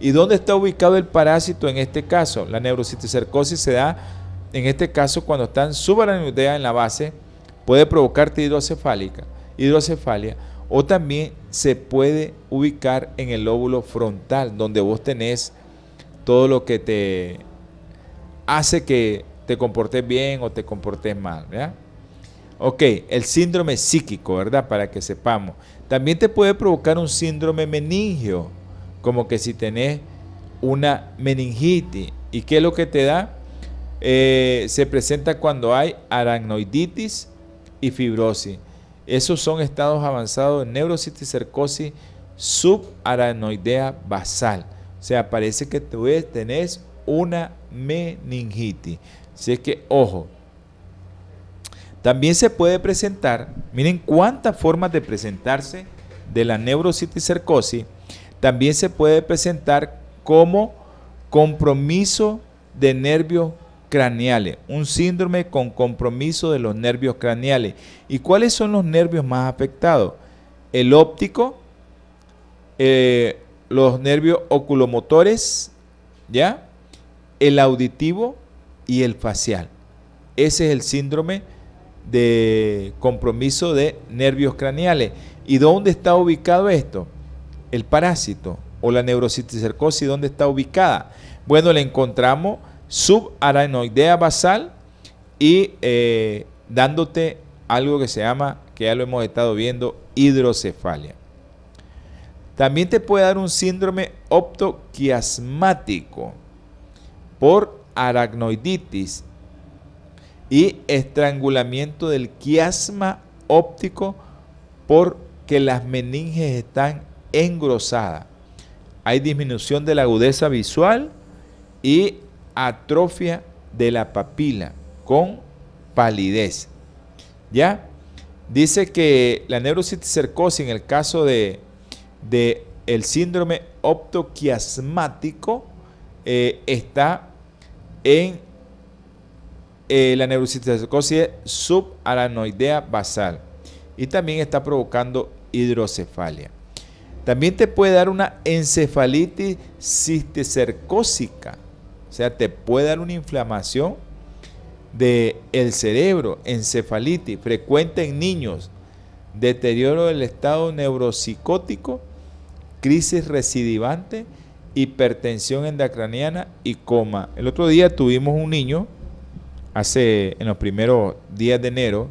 ¿Y dónde está ubicado el parásito en este caso? La neurociticercosis se da en este caso, cuando están subaracnoidea en la base, puede provocarte hidrocefálica, hidrocefalia, o también se puede ubicar en el lóbulo frontal, donde vos tenés todo lo que te hace que te comportes bien o te comportes mal. ¿verdad? Ok, el síndrome psíquico, ¿verdad? Para que sepamos. También te puede provocar un síndrome meningio, como que si tenés una meningitis. ¿Y qué es lo que te da? Eh, se presenta cuando hay aracnoiditis y fibrosis. Esos son estados avanzados de neurociticercosis subaranoidea basal. O sea, parece que tú tenés una meningitis. Así que, ojo, también se puede presentar, miren cuántas formas de presentarse de la neurociticercosis, también se puede presentar como compromiso de nervios craneales, un síndrome con compromiso de los nervios craneales. ¿Y cuáles son los nervios más afectados? El óptico, eh, los nervios oculomotores, ¿ya? El auditivo y el facial. Ese es el síndrome de compromiso de nervios craneales. ¿Y dónde está ubicado esto? El parásito o la neurociticercosis, ¿dónde está ubicada? Bueno, le encontramos subaranoidea basal y eh, dándote algo que se llama, que ya lo hemos estado viendo, hidrocefalia. También te puede dar un síndrome optoquiasmático por aracnoiditis y estrangulamiento del quiasma óptico porque las meninges están engrosadas. Hay disminución de la agudeza visual y atrofia de la papila con palidez. ¿Ya? Dice que la neurociticercosis en el caso de, de el síndrome optoquiasmático eh, está en eh, la neurocitosis subaranoidea basal y también está provocando hidrocefalia. También te puede dar una encefalitis cisticercósica, o sea, te puede dar una inflamación del el cerebro, encefalitis, frecuente en niños, deterioro del estado neuropsicótico, crisis recidivante, hipertensión endocraniana y coma. El otro día tuvimos un niño hace en los primeros días de enero,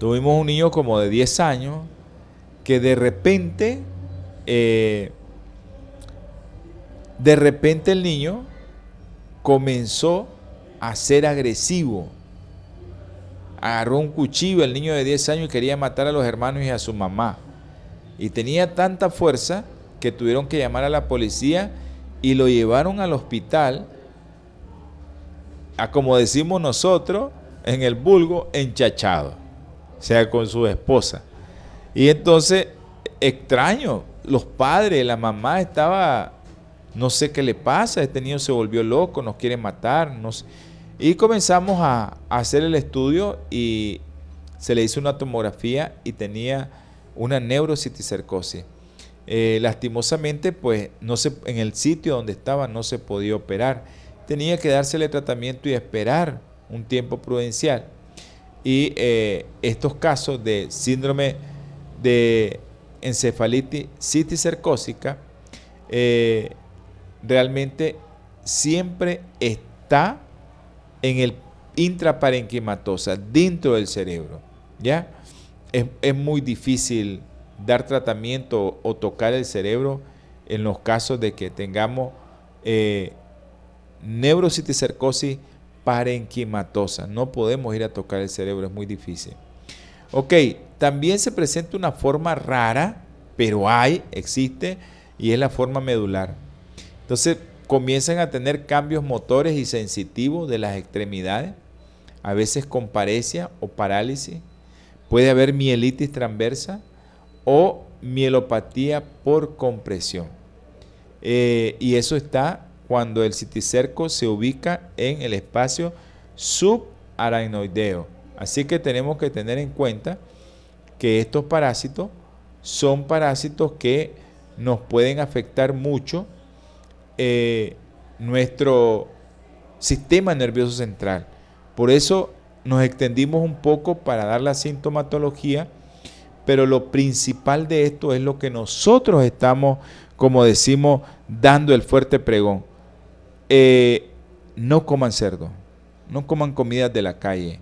tuvimos un niño como de 10 años que de repente, eh, de repente el niño comenzó a ser agresivo. Agarró un cuchillo el niño de 10 años y quería matar a los hermanos y a su mamá. Y tenía tanta fuerza que tuvieron que llamar a la policía y lo llevaron al hospital a como decimos nosotros en el vulgo, enchachado, o sea, con su esposa. Y entonces, extraño, los padres, la mamá estaba, no sé qué le pasa, este niño se volvió loco, nos quiere matar, y comenzamos a, hacer el estudio y se le hizo una tomografía y tenía una neurociticercosis. Eh, lastimosamente, pues no se, en el sitio donde estaba no se podía operar tenía que dársele tratamiento y esperar un tiempo prudencial. Y eh, estos casos de síndrome de encefalitis citicercósica eh, realmente siempre está en el intraparenquimatosa, dentro del cerebro. ¿ya? Es, muy difícil dar tratamiento o tocar el cerebro en los casos de que tengamos eh, parenquimatosa. No podemos ir a tocar el cerebro, es muy difícil. Ok, también se presenta una forma rara, pero hay, existe, y es la forma medular. Entonces comienzan a tener cambios motores y sensitivos de las extremidades, a veces con paresia o parálisis. Puede haber mielitis transversa o mielopatía por compresión. Eh, y eso está cuando el citicerco se ubica en el espacio subaranoideo. Así que tenemos que tener en cuenta que estos parásitos son parásitos que nos pueden afectar mucho eh, nuestro sistema nervioso central. Por eso nos extendimos un poco para dar la sintomatología, pero lo principal de esto es lo que nosotros estamos, como decimos, dando el fuerte pregón eh, no coman cerdo, no coman comidas de la calle,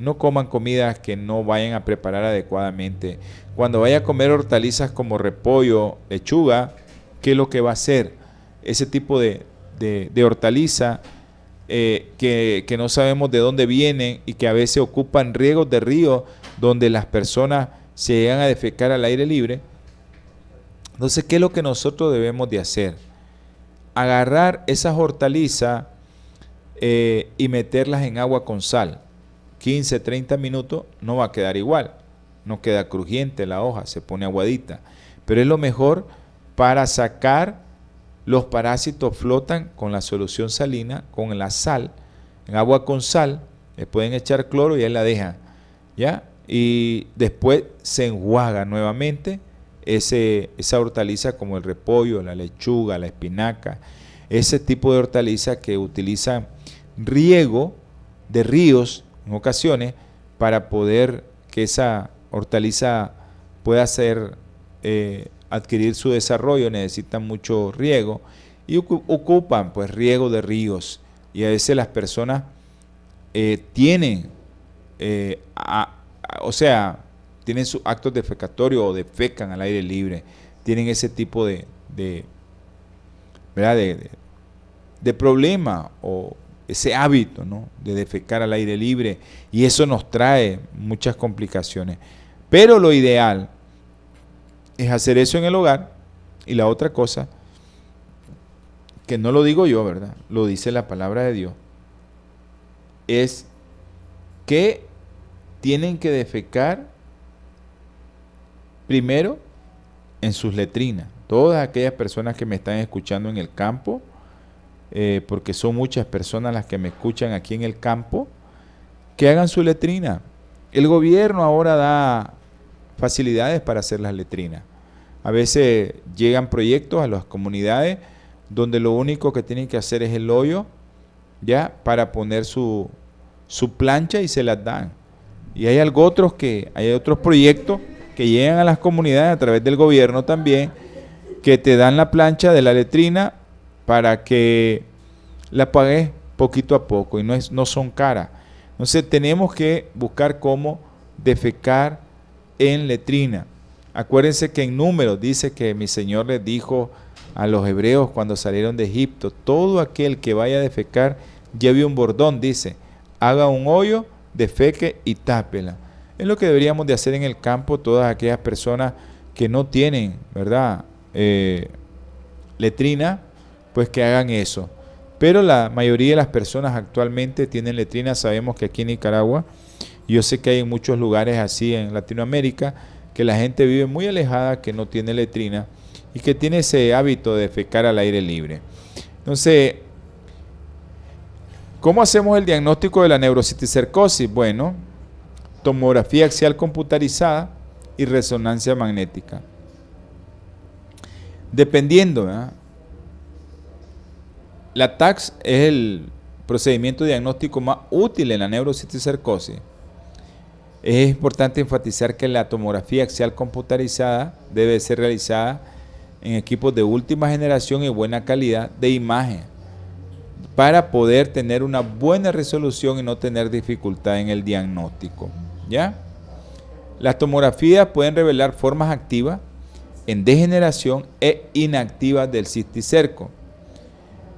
no coman comidas que no vayan a preparar adecuadamente. Cuando vaya a comer hortalizas como repollo, lechuga, ¿qué es lo que va a hacer? Ese tipo de, hortaliza eh, que, que, no sabemos de dónde vienen y que a veces ocupan riegos de río donde las personas se llegan a defecar al aire libre. Entonces, ¿qué es lo que nosotros debemos de hacer? Agarrar esas hortalizas eh, y meterlas en agua con sal. 15, 30 minutos no va a quedar igual. No queda crujiente la hoja, se pone aguadita. Pero es lo mejor para sacar los parásitos flotan con la solución salina, con la sal, en agua con sal, le pueden echar cloro y ahí la dejan, ¿ya? Y después se enjuaga nuevamente ese, esa hortaliza como el repollo, la lechuga, la espinaca, ese tipo de hortaliza que utilizan riego de ríos en ocasiones para poder que esa hortaliza pueda ser eh, adquirir su desarrollo necesitan mucho riego y ocupan pues riego de ríos y a veces las personas eh, tienen, eh, o sea, tienen sus actos defecatorios o defecan al aire libre, tienen ese tipo de, de, de, de problema o ese hábito ¿no? de defecar al aire libre y eso nos trae muchas complicaciones. Pero lo ideal es hacer eso en el hogar. Y la otra cosa, que no lo digo yo, ¿verdad? Lo dice la palabra de Dios, es que tienen que defecar primero en sus letrinas. Todas aquellas personas que me están escuchando en el campo, eh, porque son muchas personas las que me escuchan aquí en el campo, que hagan su letrina. El gobierno ahora da facilidades para hacer las letrinas. A veces llegan proyectos a las comunidades donde lo único que tienen que hacer es el hoyo, ya, para poner su, su plancha y se las dan. Y hay algo otros que, hay otros proyectos que llegan a las comunidades a través del gobierno también, que te dan la plancha de la letrina para que la pagues poquito a poco y no, es, no son caras. Entonces tenemos que buscar cómo defecar en letrina. Acuérdense que en números dice que mi Señor les dijo a los hebreos cuando salieron de Egipto, todo aquel que vaya a defecar lleve un bordón, dice, haga un hoyo, defeque y tápela. Es lo que deberíamos de hacer en el campo todas aquellas personas que no tienen, ¿verdad? Eh, letrina, pues que hagan eso. Pero la mayoría de las personas actualmente tienen letrina. Sabemos que aquí en Nicaragua, yo sé que hay muchos lugares así en Latinoamérica, que la gente vive muy alejada, que no tiene letrina y que tiene ese hábito de fecar al aire libre. Entonces, ¿cómo hacemos el diagnóstico de la neurociticercosis? Bueno, tomografía axial computarizada y resonancia magnética. Dependiendo, la TAX es el procedimiento diagnóstico más útil en la neurociticercosis es importante enfatizar que la tomografía axial computarizada debe ser realizada en equipos de última generación y buena calidad de imagen para poder tener una buena resolución y no tener dificultad en el diagnóstico. ¿Ya? Las tomografías pueden revelar formas activas en degeneración e inactivas del cisticerco.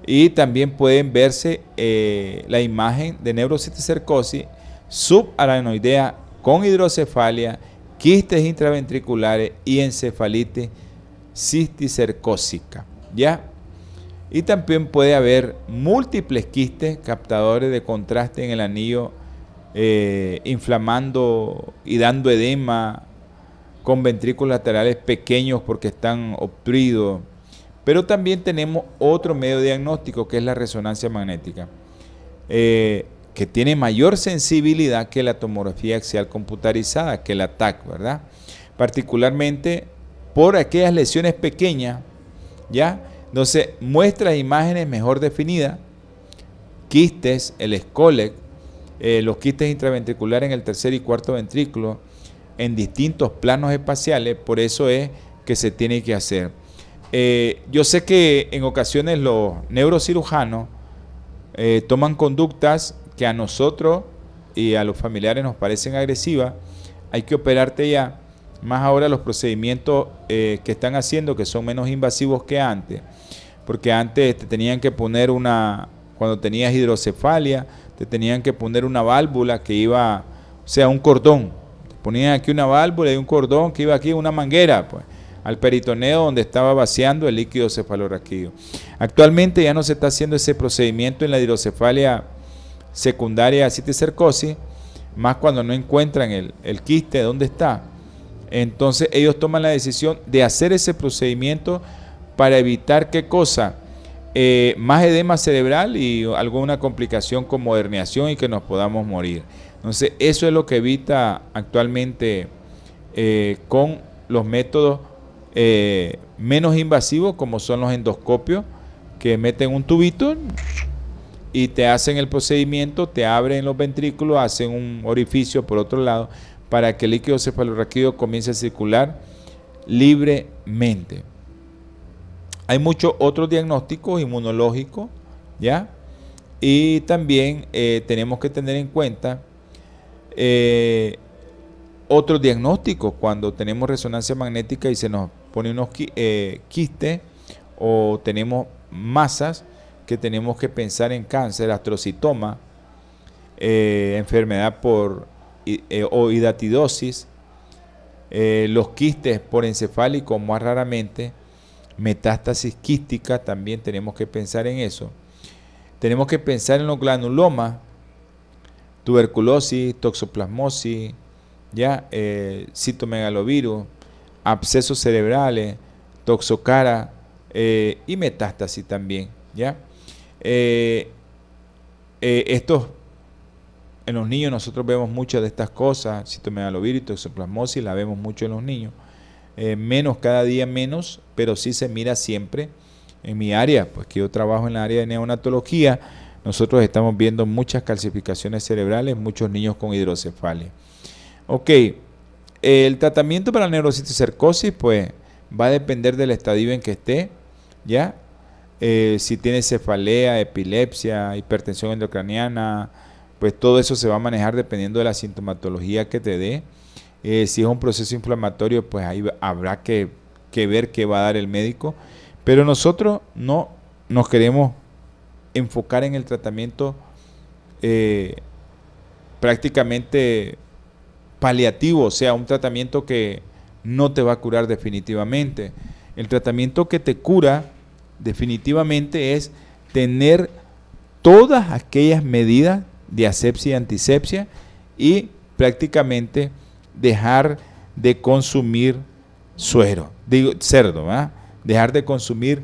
Y también pueden verse eh, la imagen de neurocisticercosis subaranoidea con hidrocefalia, quistes intraventriculares y encefalitis cisticercósica. ¿Ya? Y también puede haber múltiples quistes captadores de contraste en el anillo, eh, inflamando y dando edema con ventrículos laterales pequeños porque están obstruidos. Pero también tenemos otro medio diagnóstico que es la resonancia magnética. Eh, que tiene mayor sensibilidad que la tomografía axial computarizada, que la TAC, ¿verdad? Particularmente por aquellas lesiones pequeñas, ¿ya? Entonces muestra imágenes mejor definidas, quistes, el SCOLEC, eh, los quistes intraventriculares en el tercer y cuarto ventrículo, en distintos planos espaciales, por eso es que se tiene que hacer. Eh, yo sé que en ocasiones los neurocirujanos eh, toman conductas que a nosotros y a los familiares nos parecen agresivas, hay que operarte ya. Más ahora los procedimientos eh, que están haciendo que son menos invasivos que antes. Porque antes te tenían que poner una, cuando tenías hidrocefalia, te tenían que poner una válvula que iba, o sea, un cordón. Te ponían aquí una válvula y un cordón que iba aquí, una manguera. Pues. al peritoneo donde estaba vaciando el líquido cefalorraquídeo. Actualmente ya no se está haciendo ese procedimiento en la hidrocefalia secundaria cisticercosis, más cuando no encuentran el, el quiste donde está. Entonces ellos toman la decisión de hacer ese procedimiento para evitar qué cosa, eh, más edema cerebral y alguna complicación como herniación y que nos podamos morir. Entonces eso es lo que evita actualmente eh, con los métodos eh, menos invasivos como son los endoscopios que meten un tubito y te hacen el procedimiento, te abren los ventrículos, hacen un orificio por otro lado para que el líquido cefalorraquídeo comience a circular libremente. Hay muchos otros diagnósticos inmunológicos, ¿ya? Y también eh, tenemos que tener en cuenta eh, otros diagnósticos cuando tenemos resonancia magnética y se nos pone unos eh, quistes o tenemos masas que tenemos que pensar en cáncer, astrocitoma, enfermedad por o hidatidosis, los quistes por encefálico más raramente, metástasis quística, también tenemos que pensar en eso. Tenemos que pensar en los granulomas, tuberculosis, toxoplasmosis, ya, eh, citomegalovirus, abscesos cerebrales, toxocara eh, y metástasis también, ya. Eh, estos, en los niños nosotros vemos muchas de estas cosas, citomegalovirus, toxoplasmosis, la vemos mucho en los niños. Eh, menos cada día menos, pero sí se mira siempre en mi área, pues que yo trabajo en la área de neonatología, nosotros estamos viendo muchas calcificaciones cerebrales, muchos niños con hidrocefalia. Ok, el tratamiento para la neurociticercosis, pues va a depender del estadio en que esté, ¿ya? Eh, si tiene cefalea, epilepsia, hipertensión endocraniana, pues todo eso se va a manejar dependiendo de la sintomatología que te dé. Eh, si es un proceso inflamatorio, pues ahí habrá que, ver qué va a dar el médico. Pero nosotros no nos queremos enfocar en el tratamiento eh, prácticamente paliativo, o sea, un tratamiento que no te va a curar definitivamente. El tratamiento que te cura definitivamente es tener todas aquellas medidas de asepsia y antisepsia y prácticamente dejar de consumir suero, digo cerdo, dejar de consumir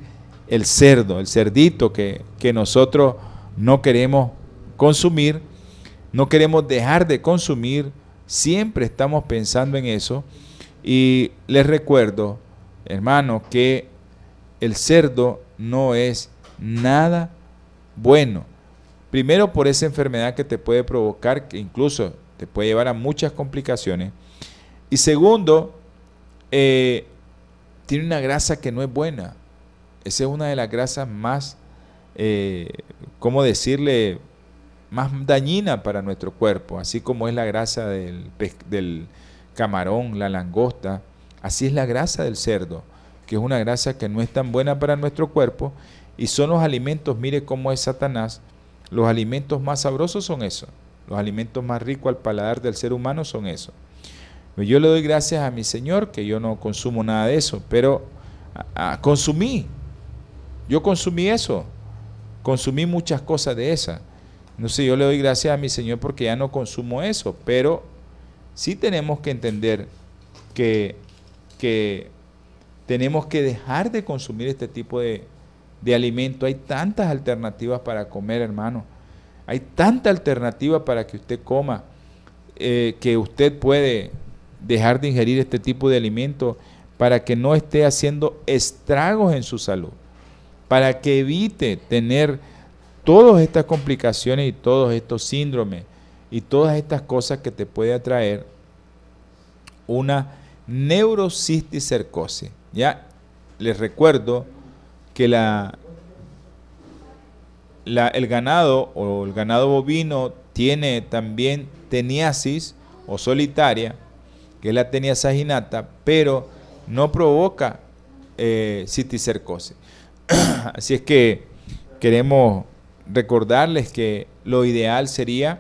el cerdo, el cerdito que, que nosotros no queremos consumir, no queremos dejar de consumir, siempre estamos pensando en eso. Y les recuerdo, hermano, que el cerdo no es nada bueno. Primero por esa enfermedad que te puede provocar, que incluso te puede llevar a muchas complicaciones. Y segundo, eh, tiene una grasa que no es buena. Esa es una de las grasas más, eh, ¿cómo decirle? Más dañina para nuestro cuerpo, así como es la grasa del, del camarón, la langosta, así es la grasa del cerdo, que es una grasa que no es tan buena para nuestro cuerpo, y son los alimentos, mire cómo es Satanás, los alimentos más sabrosos son esos, los alimentos más ricos al paladar del ser humano son esos. Yo le doy gracias a mi Señor que yo no consumo nada de eso, pero consumí. Yo consumí eso. Consumí muchas cosas de esas. No sé, yo le doy gracias a mi Señor porque ya no consumo eso, pero sí tenemos que entender que, que tenemos que dejar de consumir este tipo de, de alimento. Hay tantas alternativas para comer, hermano. Hay tanta alternativa para que usted coma eh, que usted puede dejar de ingerir este tipo de alimentos para que no esté haciendo estragos en su salud, para que evite tener todas estas complicaciones y todos estos síndromes y todas estas cosas que te puede atraer una neurocisticercosis. Ya les recuerdo que la, el ganado o el ganado bovino tiene también teniasis o solitaria, que es la tenia saginata, pero no provoca eh. Así es que queremos recordarles que lo ideal sería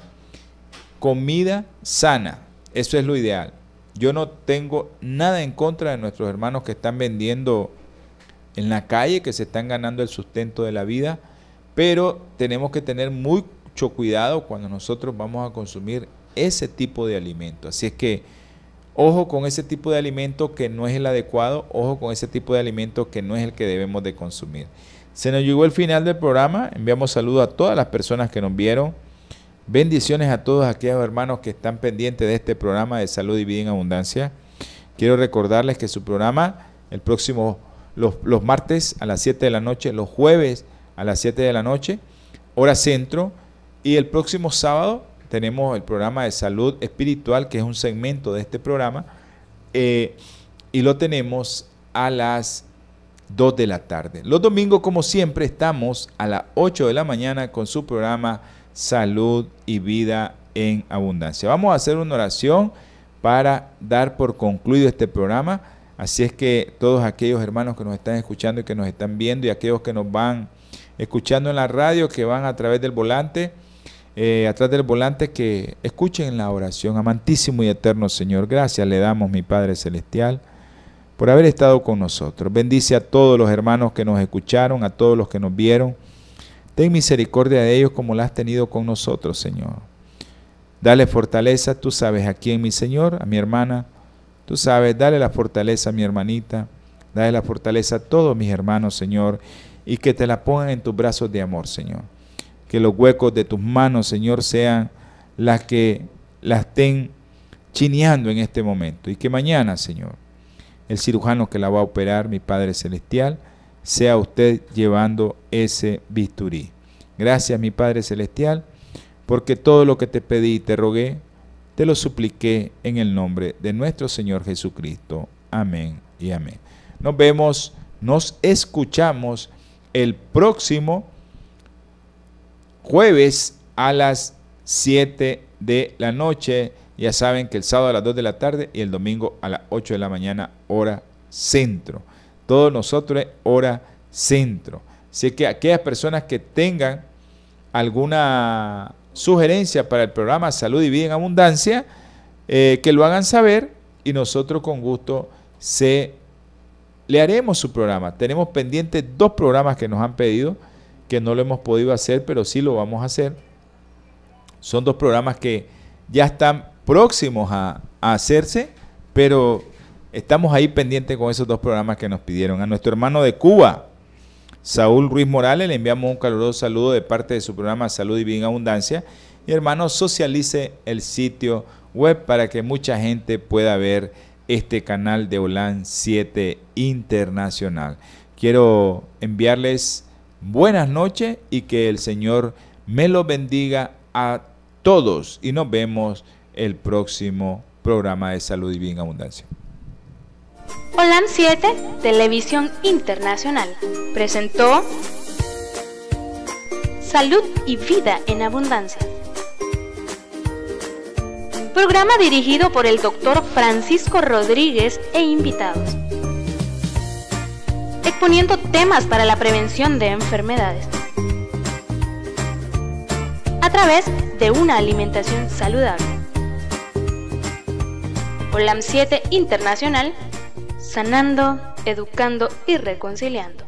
comida sana. Eso es lo ideal. Yo no tengo nada en contra de nuestros hermanos que están vendiendo en la calle, que se están ganando el sustento de la vida, pero tenemos que tener mucho cuidado cuando nosotros vamos a consumir ese tipo de alimento. Así es que ojo con ese tipo de alimento que no es el adecuado, ojo con ese tipo de alimento que no es el que debemos de consumir. Se nos llegó el final del programa, enviamos saludos a todas las personas que nos vieron. Bendiciones a todos aquellos hermanos que están pendientes de este programa de salud y vida en abundancia. Quiero recordarles que su programa el próximo los, los martes a las 7 de la noche, los jueves a las 7 de la noche, hora centro, y el próximo sábado tenemos el programa de salud espiritual, que es un segmento de este programa, eh, y lo tenemos a las 2 de la tarde. Los domingos, como siempre, estamos a las 8 de la mañana con su programa Salud y Vida en Abundancia. Vamos a hacer una oración para dar por concluido este programa. Así es que todos aquellos hermanos que nos están escuchando y que nos están viendo y aquellos que nos van escuchando en la radio, que van a través del volante, eh, atrás del volante, que escuchen la oración. Amantísimo y eterno Señor, gracias le damos, mi Padre Celestial, por haber estado con nosotros. Bendice a todos los hermanos que nos escucharon, a todos los que nos vieron. Ten misericordia de ellos como la has tenido con nosotros, Señor. Dale fortaleza, tú sabes a quién, mi Señor, a mi hermana. Tú sabes, dale la fortaleza a mi hermanita. Dale la fortaleza a todos mis hermanos, Señor. Y que te la pongan en tus brazos de amor, Señor que los huecos de tus manos, Señor, sean las que la estén chineando en este momento. Y que mañana, Señor, el cirujano que la va a operar, mi Padre Celestial, sea usted llevando ese bisturí. Gracias, mi Padre Celestial, porque todo lo que te pedí y te rogué, te lo supliqué en el nombre de nuestro Señor Jesucristo. Amén y amén. Nos vemos, nos escuchamos el próximo jueves a las 7 de la noche. Ya saben que el sábado a las 2 de la tarde y el domingo a las 8 de la mañana, hora centro. Todos nosotros hora centro. Así que aquellas personas que tengan alguna sugerencia para el programa Salud y Vida en Abundancia, eh, que lo hagan saber y nosotros con gusto se, le haremos su programa. Tenemos pendientes dos programas que nos han pedido que no lo hemos podido hacer, pero sí lo vamos a hacer. Son dos programas que ya están próximos a, hacerse, pero estamos ahí pendientes con esos dos programas que nos pidieron. A nuestro hermano de Cuba, Saúl Ruiz Morales, le enviamos un caluroso saludo de parte de su programa Salud y Bien Abundancia. Y hermano, socialice el sitio web para que mucha gente pueda ver este canal de OLAN 7 Internacional. Quiero enviarles buenas noches y que el Señor me lo bendiga a todos y nos vemos el próximo programa de Salud y Bien Abundancia. Holan 7, Televisión Internacional, presentó Salud y Vida en Abundancia. Programa dirigido por el doctor Francisco Rodríguez e invitados exponiendo temas para la prevención de enfermedades a través de una alimentación saludable. OLAM 7 Internacional, sanando, educando y reconciliando.